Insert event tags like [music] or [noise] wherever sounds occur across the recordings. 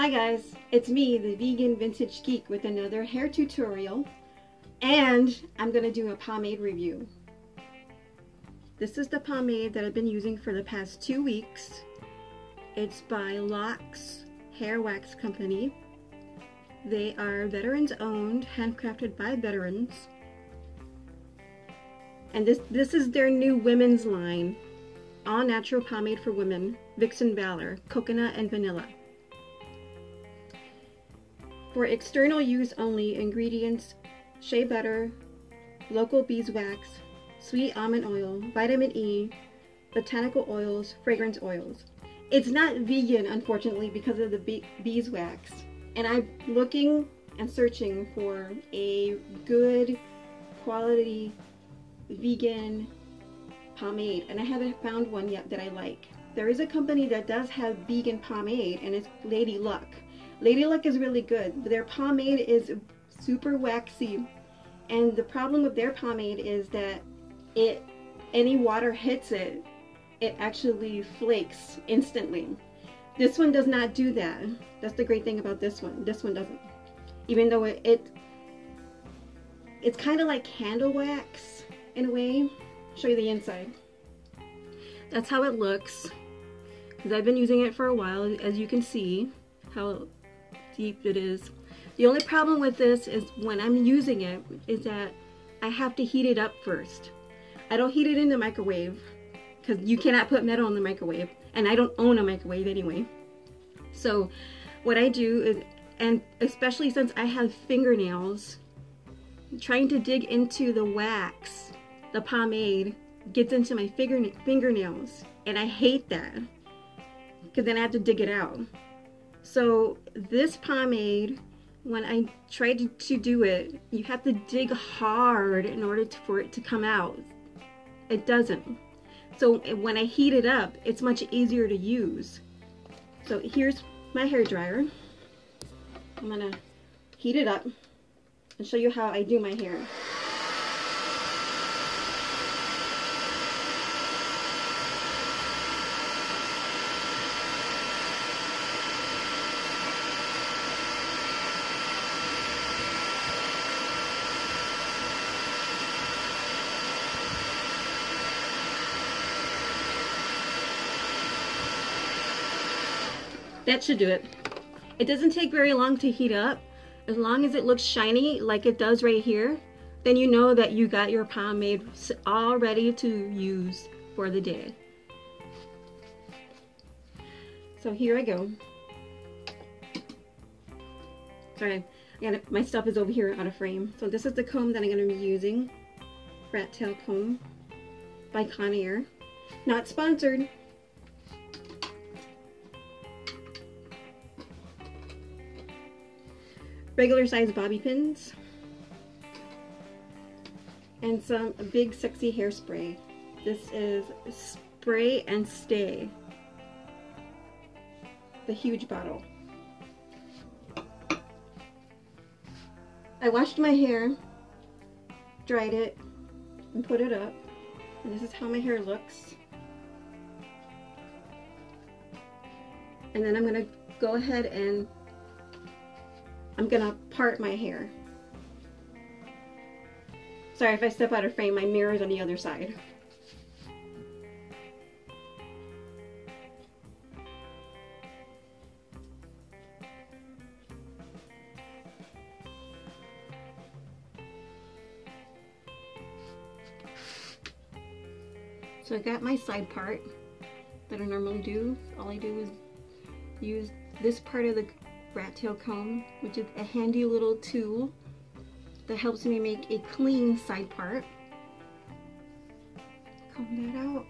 Hi guys, it's me, the Vegan Vintage Geek with another hair tutorial and I'm going to do a pomade review. This is the pomade that I've been using for the past two weeks. It's by Lox Hair Wax Company. They are veterans owned, handcrafted by veterans. And this, this is their new women's line, all natural pomade for women, Vixen Valor, coconut and vanilla. For external use only, ingredients shea butter, local beeswax, sweet almond oil, vitamin E, botanical oils, fragrance oils. It's not vegan, unfortunately, because of the bee beeswax. And I'm looking and searching for a good quality vegan pomade, and I haven't found one yet that I like. There is a company that does have vegan pomade, and it's Lady Luck. Lady Luck is really good. Their pomade is super waxy. And the problem with their pomade is that it any water hits it, it actually flakes instantly. This one does not do that. That's the great thing about this one. This one doesn't. Even though it, it it's kind of like candle wax in a way. I'll show you the inside. That's how it looks. Because I've been using it for a while, as you can see how deep it is. The only problem with this is when I'm using it is that I have to heat it up first. I don't heat it in the microwave because you cannot put metal in the microwave and I don't own a microwave anyway. So what I do is, and especially since I have fingernails, trying to dig into the wax, the pomade, gets into my finger, fingernails and I hate that because then I have to dig it out. So this pomade, when I tried to do it, you have to dig hard in order to, for it to come out. It doesn't. So when I heat it up, it's much easier to use. So here's my hair dryer. I'm gonna heat it up and show you how I do my hair. That should do it. It doesn't take very long to heat up. As long as it looks shiny like it does right here, then you know that you got your pomade all ready to use for the day. So here I go. Sorry, I got my stuff is over here out of frame. So this is the comb that I'm going to be using. Rat tail comb by Conair. Not sponsored. Regular size bobby pins, and some big sexy hairspray. This is Spray and Stay, the huge bottle. I washed my hair, dried it, and put it up. And this is how my hair looks. And then I'm going to go ahead and I'm gonna part my hair. Sorry if I step out of frame, my mirror is on the other side. So I got my side part that I normally do. All I do is use this part of the rat tail comb, which is a handy little tool that helps me make a clean side part. Comb that out.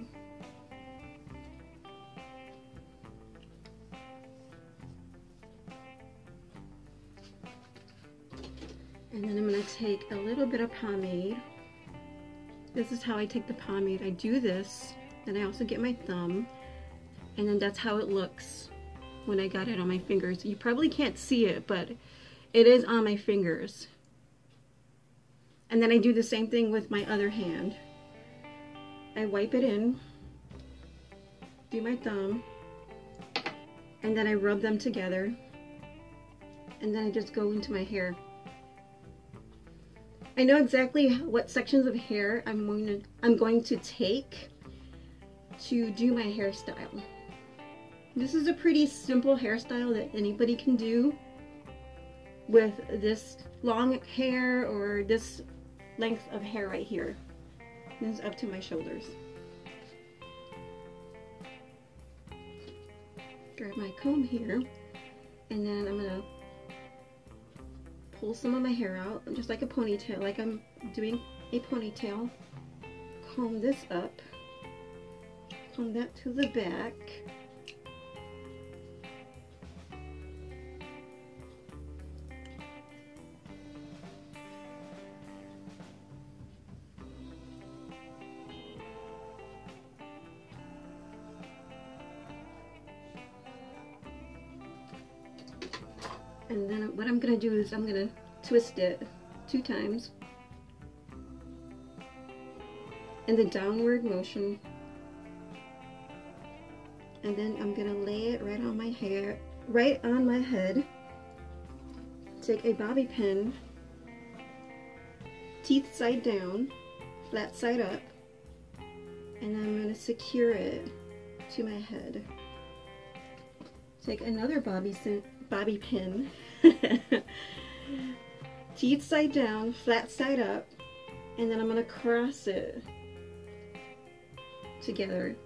And then I'm going to take a little bit of pomade. This is how I take the pomade. I do this, then I also get my thumb, and then that's how it looks when I got it on my fingers. You probably can't see it, but it is on my fingers. And then I do the same thing with my other hand. I wipe it in, do my thumb, and then I rub them together and then I just go into my hair. I know exactly what sections of hair I'm going to I'm going to take to do my hairstyle. This is a pretty simple hairstyle that anybody can do with this long hair or this length of hair right here. This is up to my shoulders. Grab my comb here and then I'm gonna pull some of my hair out just like a ponytail like I'm doing a ponytail comb this up comb that to the back and then what I'm gonna do is I'm gonna twist it two times. In the downward motion. And then I'm gonna lay it right on my hair right on my head. Take a bobby pin teeth side down flat side up and I'm gonna secure it to my head. Take another bobby bobby pin. [laughs] Teeth side down, flat side up, and then I'm going to cross it together.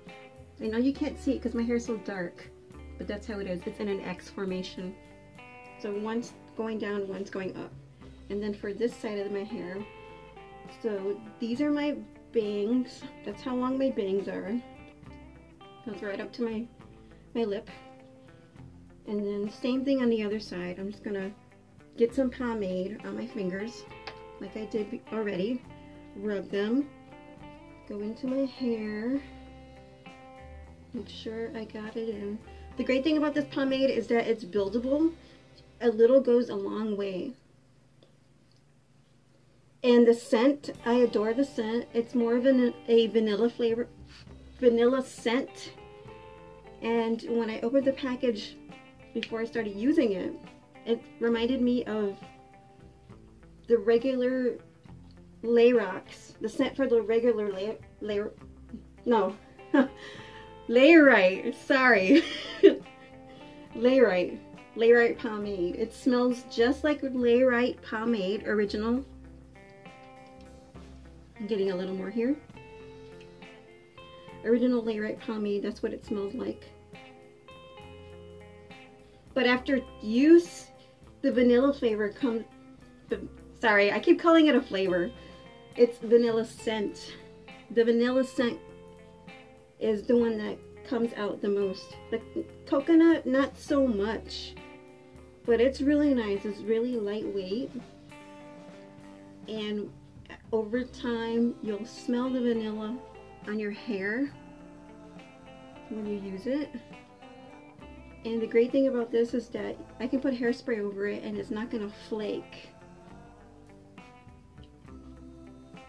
I know you can't see it because my hair is so dark, but that's how it is. It's in an X formation. So one's going down, one's going up. And then for this side of my hair, so these are my bangs. That's how long my bangs are. Goes right up to my, my lip. And then same thing on the other side. I'm just gonna get some pomade on my fingers, like I did already. Rub them, go into my hair, make sure I got it in. The great thing about this pomade is that it's buildable. A little goes a long way. And the scent, I adore the scent. It's more of an, a vanilla flavor, vanilla scent. And when I opened the package, before I started using it, it reminded me of the regular Layrox, the scent for the regular lay, lay no, [laughs] Layrite, sorry, [laughs] Layrite, Layrite pomade. It smells just like Layrite pomade, original. I'm getting a little more here. Original Layrite pomade, that's what it smells like. But after use, the vanilla flavor comes, sorry, I keep calling it a flavor. It's vanilla scent. The vanilla scent is the one that comes out the most. The coconut, not so much. But it's really nice. It's really lightweight. And over time, you'll smell the vanilla on your hair when you use it. And the great thing about this is that I can put hairspray over it and it's not going to flake.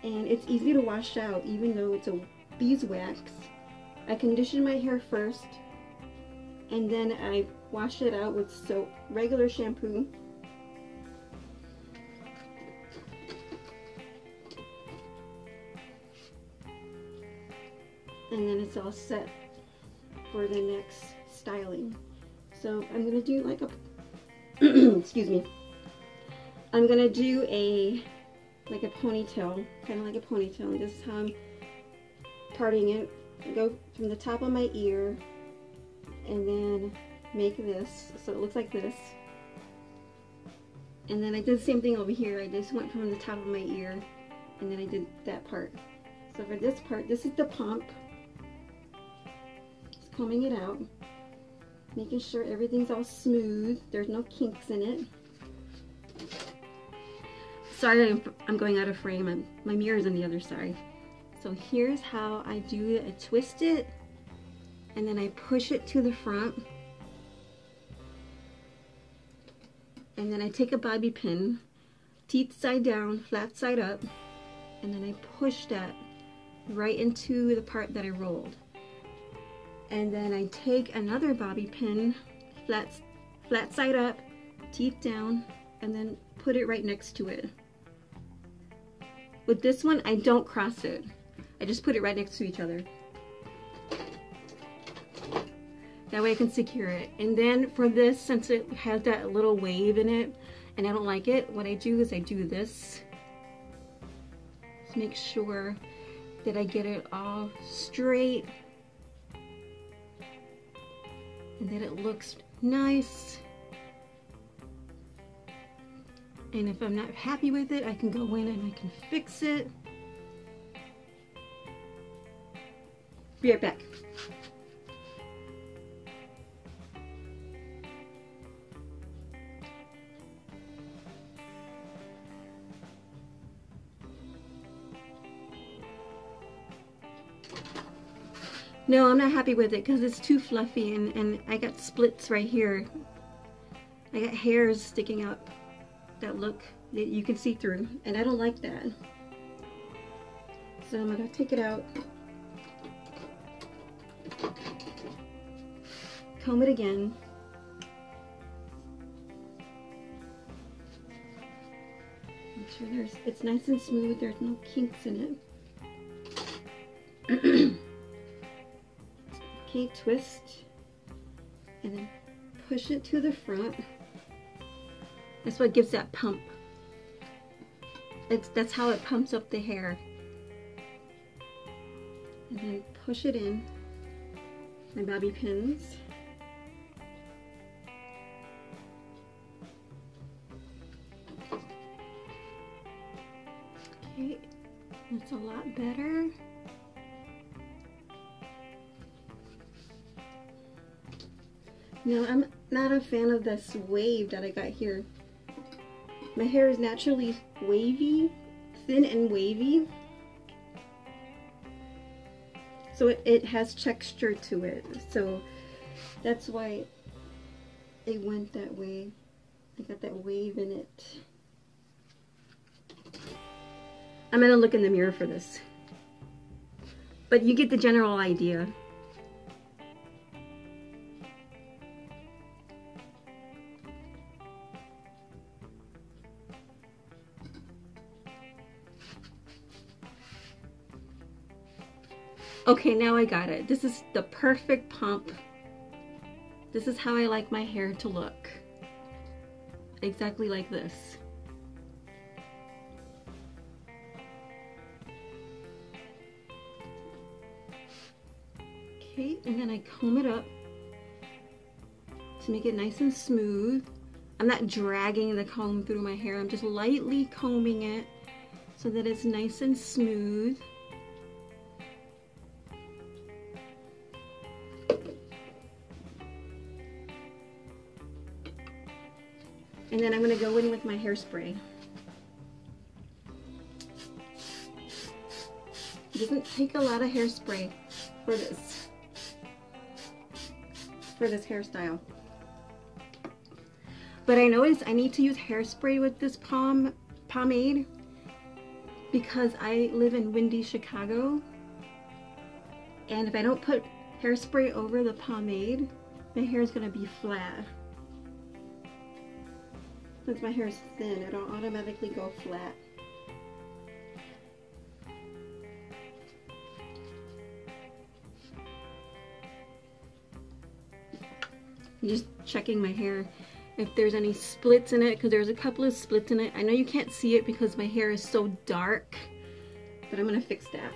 And it's easy to wash out even though it's a beeswax. I condition my hair first and then I wash it out with soap, regular shampoo. And then it's all set for the next styling. So I'm going to do like a, [clears throat] excuse me, I'm going to do a, like a ponytail, kind of like a ponytail. And this is how I'm parting it. Go from the top of my ear and then make this so it looks like this. And then I did the same thing over here. I just went from the top of my ear and then I did that part. So for this part, this is the pump. Just combing it out making sure everything's all smooth. There's no kinks in it. Sorry, I'm going out of frame. I'm, my mirror's on the other side. So here's how I do it. I twist it and then I push it to the front. And then I take a bobby pin, teeth side down, flat side up, and then I push that right into the part that I rolled and then I take another bobby pin flat flat side up teeth down and then put it right next to it. With this one, I don't cross it. I just put it right next to each other. That way I can secure it. And then for this, since it has that little wave in it, and I don't like it, what I do is I do this. Make sure that I get it all straight. And that it looks nice. And if I'm not happy with it, I can go in and I can fix it. Be right back. No, I'm not happy with it because it's too fluffy and, and I got splits right here. I got hairs sticking up that look that you can see through and I don't like that. So I'm gonna take it out. Comb it again. Make sure there's it's nice and smooth, there's no kinks in it. [clears throat] twist and then push it to the front. That's what gives that pump. It's, that's how it pumps up the hair. And then push it in. My bobby pins. Okay, that's a lot better. No, I'm not a fan of this wave that I got here. My hair is naturally wavy, thin and wavy. So it, it has texture to it. So that's why it went that way. I got that wave in it. I'm gonna look in the mirror for this. But you get the general idea. Okay, now I got it. This is the perfect pump. This is how I like my hair to look. Exactly like this. Okay, and then I comb it up to make it nice and smooth. I'm not dragging the comb through my hair. I'm just lightly combing it so that it's nice and smooth. And then I'm going to go in with my hairspray. It doesn't take a lot of hairspray for this, for this hairstyle. But I noticed I need to use hairspray with this palm pomade because I live in windy Chicago. And if I don't put hairspray over the pomade, my hair is going to be flat. Since my hair is thin, it'll automatically go flat. Just checking my hair if there's any splits in it because there's a couple of splits in it. I know you can't see it because my hair is so dark, but I'm gonna fix that.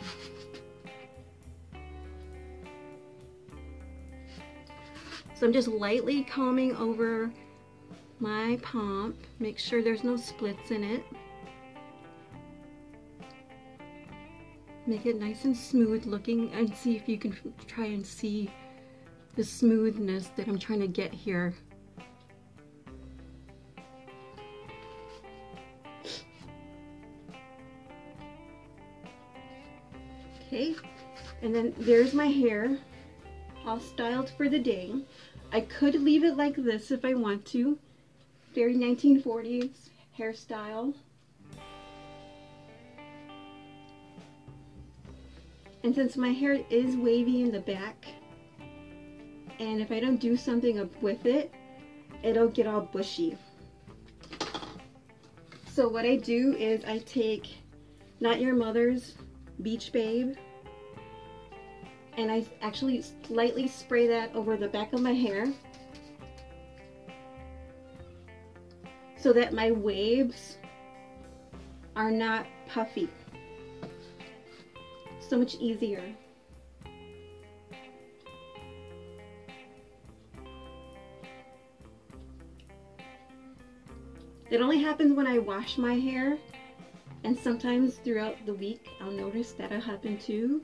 So I'm just lightly combing over my pump. Make sure there's no splits in it. Make it nice and smooth looking and see if you can try and see the smoothness that I'm trying to get here. Okay, and then there's my hair all styled for the day. I could leave it like this if I want to, very 1940s hairstyle. And since my hair is wavy in the back, and if I don't do something up with it, it'll get all bushy. So what I do is I take Not Your Mother's Beach Babe and I actually lightly spray that over the back of my hair so that my waves are not puffy. So much easier. It only happens when I wash my hair and sometimes throughout the week I'll notice that'll happen too.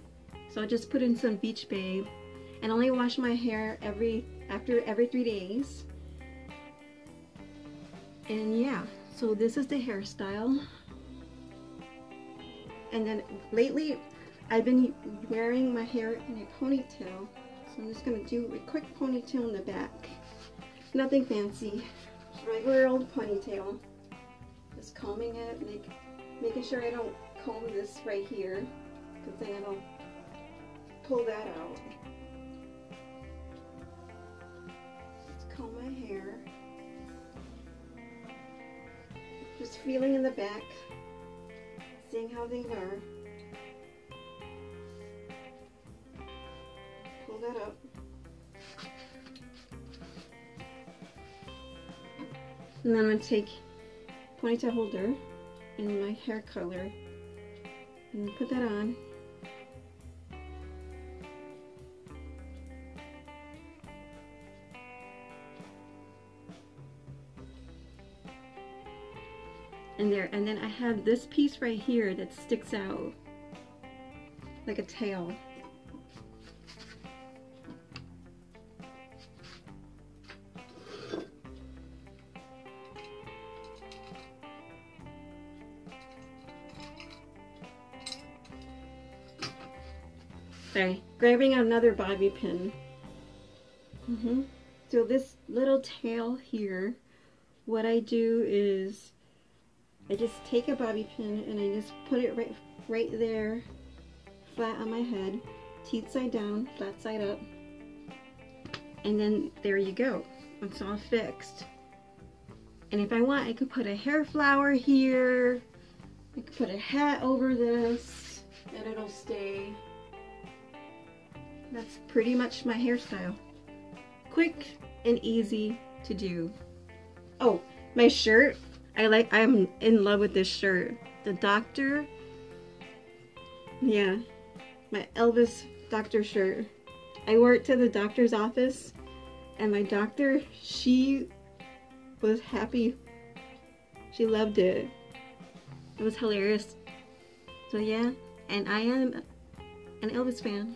So I'll just put in some Beach Babe and only wash my hair every after every three days. And yeah, so this is the hairstyle. And then lately I've been wearing my hair in a ponytail. So I'm just gonna do a quick ponytail in the back. Nothing fancy regular old ponytail. Just combing it, making sure I don't comb this right here, because then it'll pull that out. Let's comb my hair. Just feeling in the back, seeing how things are. Pull that up. And then I'm going to take ponytail holder in my hair color and put that on. And there, and then I have this piece right here that sticks out like a tail. Sorry, grabbing another bobby pin. Mm -hmm. So this little tail here, what I do is I just take a bobby pin and I just put it right, right there, flat on my head, teeth side down, flat side up, and then there you go. It's all fixed. And if I want, I could put a hair flower here. I could put a hat over this, and it'll stay that's pretty much my hairstyle. Quick and easy to do. Oh, my shirt. I like, I'm in love with this shirt. The doctor. Yeah, my Elvis doctor shirt. I wore it to the doctor's office and my doctor, she was happy. She loved it. It was hilarious. So yeah, and I am an Elvis fan.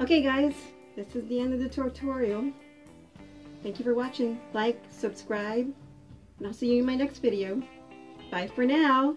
Okay guys, this is the end of the tutorial. Thank you for watching. Like, subscribe, and I'll see you in my next video. Bye for now.